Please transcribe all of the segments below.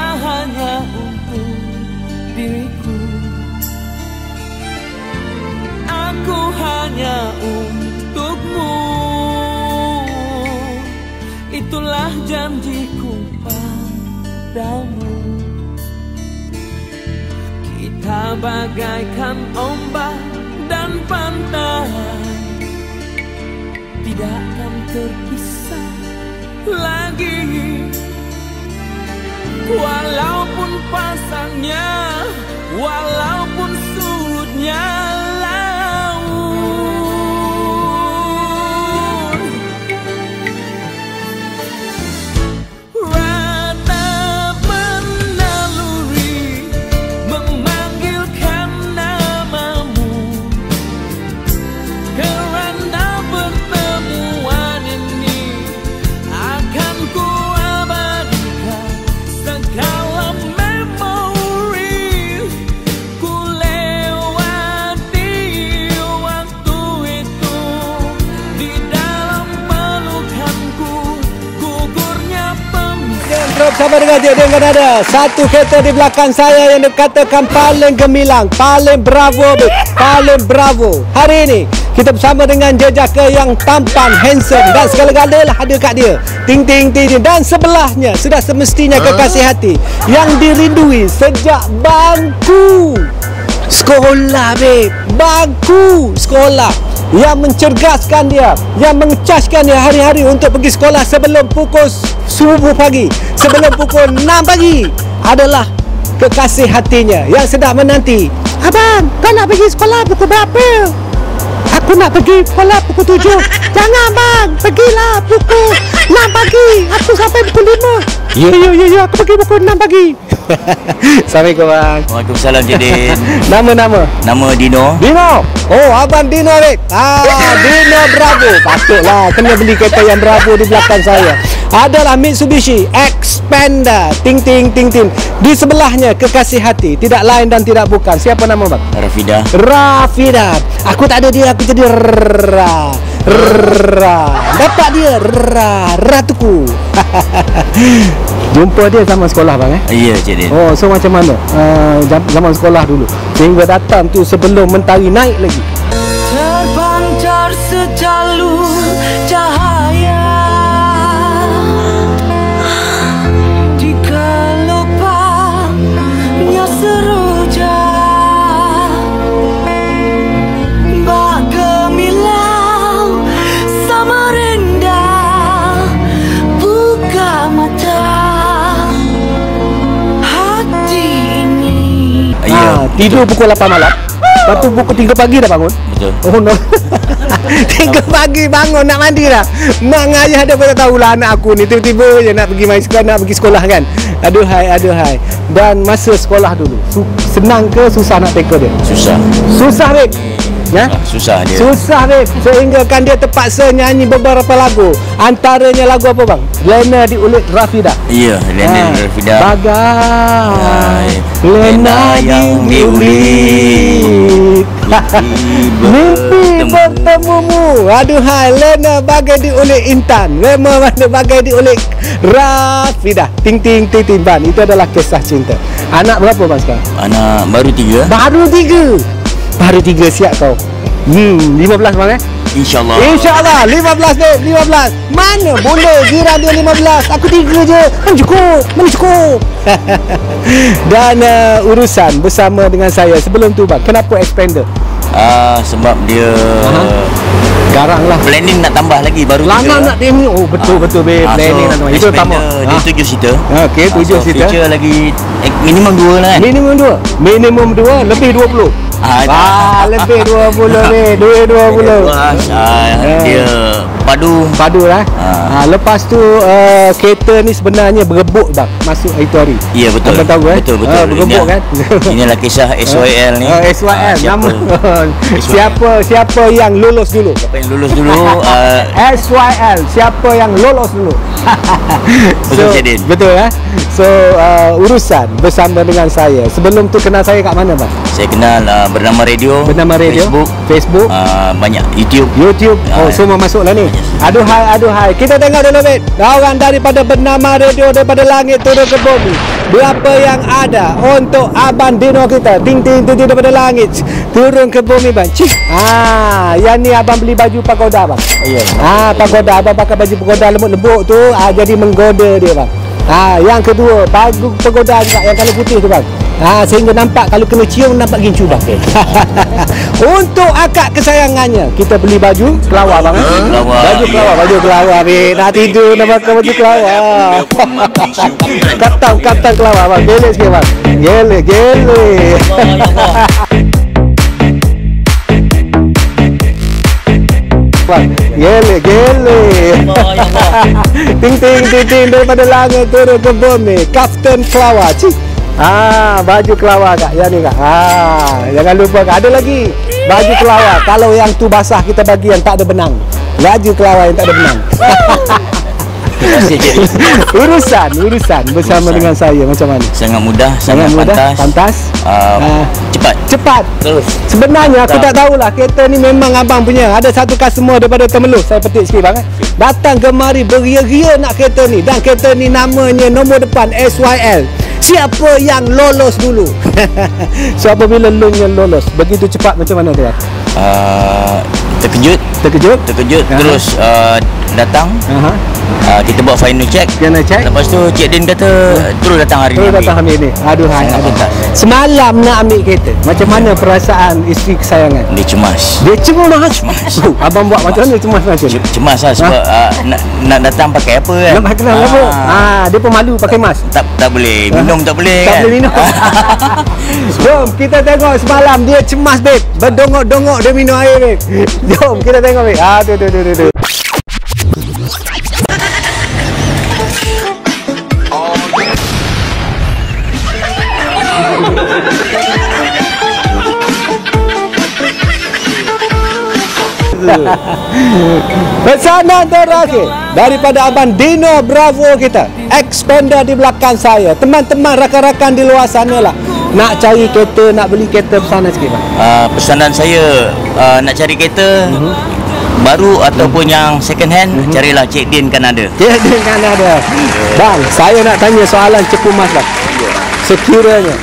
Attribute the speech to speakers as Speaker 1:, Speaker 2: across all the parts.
Speaker 1: Hanya untuk diriku. Aku hanya untukmu. Itulah janjiku padamu. Kita bagaikan ombak dan pantai. Tidak akan terpisah lagi Walaupun pasangnya Walaupun surutnya
Speaker 2: sama dengan dia dengan ada satu kereta di belakang saya yang dikatakan paling gemilang, paling bravo, paling bravo. Hari ini kita bersama dengan jejaka yang tampan, handsome dan segala-gala lah ada kat dia. Ting ting ting ting. dan sebelahnya sudah semestinya kekasih hati yang dirindui sejak bangku sekolah, babe. Bangku sekolah yang mencergaskan dia, yang mengecaskan dia hari-hari untuk pergi sekolah sebelum pukul subuh pagi, sebelum pukul 6 pagi adalah kekasih hatinya yang sedang menanti. Abang, kau nak pergi sekolah pukul berapa? Aku nak pergi sekolah pukul 7. Jangan bang, pergilah pukul 6 pagi. Aku sampai pukul 5. Ya, ya, ya, ya. aku pergi pukul 6 pagi. Assalamualaikum bang.
Speaker 3: Waalaikumsalam Cik Din
Speaker 2: Nama-nama?
Speaker 3: Nama Dino
Speaker 2: Dino. Oh, abang Dino Rik. Ah, Dino Bravo. Patutlah kena beli kereta yang Bravo di belakang saya. Adalah Mitsubishi Xpander. Ting ting ting ting. Di sebelahnya kekasih hati, tidak lain dan tidak bukan. Siapa nama bang?
Speaker 3: Rafida
Speaker 2: Rafida. Aku tak ada dia, aku jadi Ra. Ra. Dapat dia Ra. Ratuku. Jumpa dia sama sekolah bang eh?
Speaker 3: Ya Cik Din
Speaker 2: Oh, so macam mana? Uh, zaman sekolah dulu. Sehingga datang tu sebelum mentari naik lagi. Tidur pukul 8 malam. Lepas tu pukul 3 pagi dah bangun.
Speaker 3: Betul
Speaker 2: Oh no. 3 pagi bangun nak mandi dah. Mak dengan ayah dah pada tahulah anak aku ni tiba-tiba je nak pergi main sekolah, nak pergi sekolah kan. Aduhai, aduhai. Dan masa sekolah dulu, senang ke susah nak teka dia?
Speaker 3: Susah
Speaker 2: Susah, Beb. Ya?
Speaker 3: Ah, Susah dia
Speaker 2: Susah Beb Sehingga kan dia terpaksa nyanyi beberapa lagu. Antaranya lagu apa bang? Lena diulik Rafida.
Speaker 3: Ya Lena
Speaker 2: Ah,
Speaker 3: Rafida.
Speaker 2: Bagai
Speaker 3: Lena
Speaker 2: Lena
Speaker 3: yang
Speaker 2: diulik. Mimpi bertemumu. Aduhai Lena bagai diulik Intan. Rema mana bagai diulik Rafida. Ting ting ting ting ban. Itu adalah kisah cinta. Anak berapa bang sekarang?
Speaker 3: Anak baru tiga.
Speaker 2: Baru tiga Baru tiga siap kau. Hmm 15 bang eh?
Speaker 3: InsyaAllah.
Speaker 2: InsyaAllah 15 dek 15 Mana boleh Gira dia 15 Aku tiga je. Mana cukup? Mana cukup? Dan uh, urusan bersama dengan saya Sebelum tu bang. Kenapa expander?
Speaker 3: Ah, Sebab dia
Speaker 2: Garang lah.
Speaker 3: Planning nak tambah lagi Baru
Speaker 2: Lama
Speaker 3: tiga
Speaker 2: nak demo Oh betul
Speaker 3: Ah.
Speaker 2: betul babe.
Speaker 3: Ah,
Speaker 2: Planning nak tambah. Itu
Speaker 3: expander
Speaker 2: utama
Speaker 3: Dia tujuh seater
Speaker 2: Okey,
Speaker 3: Ah,
Speaker 2: tujuh
Speaker 3: so
Speaker 2: seater.
Speaker 3: Future lagi eh, Minimum dua lah kan
Speaker 2: Minimum dua. Minimum dua Lebih 20
Speaker 3: Ah,
Speaker 2: Ah, lebih 20 ni Duit 20
Speaker 3: Ah,
Speaker 2: Eh.
Speaker 3: Dia Padu
Speaker 2: Padu lah
Speaker 3: Ah.
Speaker 2: ha. Lepas tu uh, Kereta ni sebenarnya Berebut bang Masuk itu hari
Speaker 3: Ya betul
Speaker 2: Abang tahu eh
Speaker 3: Betul betul
Speaker 2: Ah, Berebut kan
Speaker 3: Inilah kisah SYL ni
Speaker 2: Ah, SYL
Speaker 3: Ah,
Speaker 2: nama
Speaker 3: SYL.
Speaker 2: siapa siapa yang lulus dulu
Speaker 3: Siapa yang lulus dulu ah,
Speaker 2: SYL siapa yang lolos dulu
Speaker 3: Betul, Cik Din.
Speaker 2: Betul eh. So uh, urusan bersama dengan saya. Sebelum tu kenal saya kat mana bang?
Speaker 3: Saya kenal uh, bernama radio
Speaker 2: Bernama radio.
Speaker 3: Facebook
Speaker 2: Facebook.
Speaker 3: uh, Banyak YouTube
Speaker 2: YouTube. Oh,
Speaker 3: Ah,
Speaker 2: semua masuklah ni. Aduhai, aduhai. Kita tengok dulu, Bet. Orang daripada bernama radio daripada langit turun ke bumi. Berapa yang ada untuk Abang Dino kita? Ting, ting, ting, ting daripada langit. Turun ke bumi, Bang. Cik. Ah, yang ni Abang beli baju pagoda, Bang.
Speaker 3: Ya
Speaker 2: Ah, pagoda. Abang pakai baju pagoda lembut-lembut tu. Ah, jadi menggoda dia, Bang. Ah, yang kedua, baju pagoda juga yang kalau putih tu, Bang. Ah, sehingga nampak kalau kena cium nampak gincu bang. Untuk akak kesayangannya, kita beli baju kelawar bang. Eh?
Speaker 3: Kelawar,
Speaker 2: Baju kelawar, baju kelawar. Be. Nak tidur nak pakai baju kelawar. Katam, katam kelawar bang. Gele sikit bang. Gele, gele. Bang, Gele, gele. ting ting ting ting daripada langit turun ke bumi. Kaftan kelawar. Cik. Ah, baju kelawar kak. Yang ni kak. Ah, jangan lupa kak. Ada lagi baju kelawar. Kalau yang tu basah kita bagi yang tak ada benang. Baju kelawar yang tak ada benang. Urusan, urusan bersama
Speaker 3: Urusan.
Speaker 2: dengan saya macam mana?
Speaker 3: Sangat mudah
Speaker 2: Sangat
Speaker 3: Sangat,
Speaker 2: mudah,
Speaker 3: pantas,
Speaker 2: pantas.
Speaker 3: Uh,
Speaker 2: Ah.
Speaker 3: Cepat
Speaker 2: Cepat.
Speaker 3: Terus
Speaker 2: Sebenarnya aku tak
Speaker 3: Tak.
Speaker 2: tahulah kereta ni memang abang punya. Ada satu customer daripada Temeluk. Saya petik sikit bang. eh. Datang kemari beria-ria nak kereta ni dan kereta ni namanya nombor depan SYL. Siapa yang lolos dulu? so apabila loan yang lolos, begitu cepat macam mana tu?
Speaker 3: Uh, Terkejut
Speaker 2: Terkejut?
Speaker 3: Terkejut
Speaker 2: Aha.
Speaker 3: Terus uh, Datang
Speaker 2: Aha.
Speaker 3: uh, Kita buat final check
Speaker 2: Kena check.
Speaker 3: Lepas tu Cik Din kata Terus datang hari
Speaker 2: Terus
Speaker 3: ni
Speaker 2: datang ambil ni. Aduh hai, aduh. Semalam nak ambil kereta. Macam mana perasaan isteri kesayangan?
Speaker 3: Dia cemas
Speaker 2: Dia cemas.
Speaker 3: Cemas.
Speaker 2: Oh, abang buat macam mana cemas macam
Speaker 3: Cemas lah sebab uh, nak, nak datang pakai apa kan
Speaker 2: Nak pakai kenal apa? Ah, dia pun malu pakai mask.
Speaker 3: tak, tak boleh Minum tak boleh
Speaker 2: Tak
Speaker 3: kan
Speaker 2: boleh minum. Jom kita tengok semalam dia cemas babe. Berdongok-dongok dia minum air babe. Jom kita tengok babe. Ah tu tu tu tu. tu. Pesanan terakhir daripada Abang Dino Bravo kita. Expander di belakang saya. Teman-teman rakan-rakan di luar sana lah. Nak cari kereta, nak beli kereta pesanan sikit bang.
Speaker 3: uh, Pesanan saya uh, Nak cari kereta
Speaker 2: Mhm.
Speaker 3: Baru ataupun yang second hand Carilah Cik Din kan ada
Speaker 2: Dia dengan ada. Bang, saya nak tanya soalan cepu mas bang. Sekiranya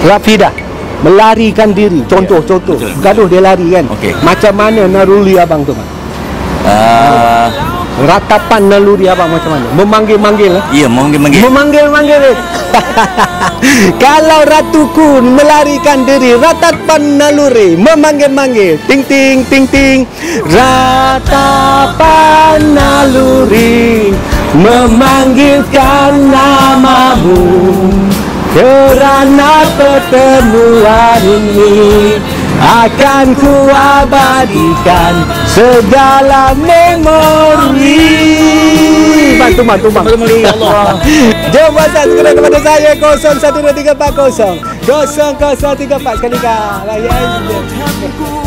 Speaker 2: Rafidah melarikan diri, contoh-contoh,
Speaker 3: Betul.
Speaker 2: gaduh dia lari kan.
Speaker 3: Okey.
Speaker 2: Macam mana naluri abang tu bang?
Speaker 3: uh,
Speaker 2: Ratapan naluri abang macam mana? Memanggil-manggil eh?
Speaker 3: Ya manggil-manggil
Speaker 2: Memanggil-manggil eh? Kalau ratuku melarikan diri Ratapan naluri Memanggil-manggil Ting ting ting ting Ratapan naluri Memanggilkan namamu Kerana pertemuan ini Akan ku abadikan Segala memori. Bantu bantu bang Allah. Jom WhatsApp segera kepada saya 012340 0034 sekali kak. Raya
Speaker 1: Hatiku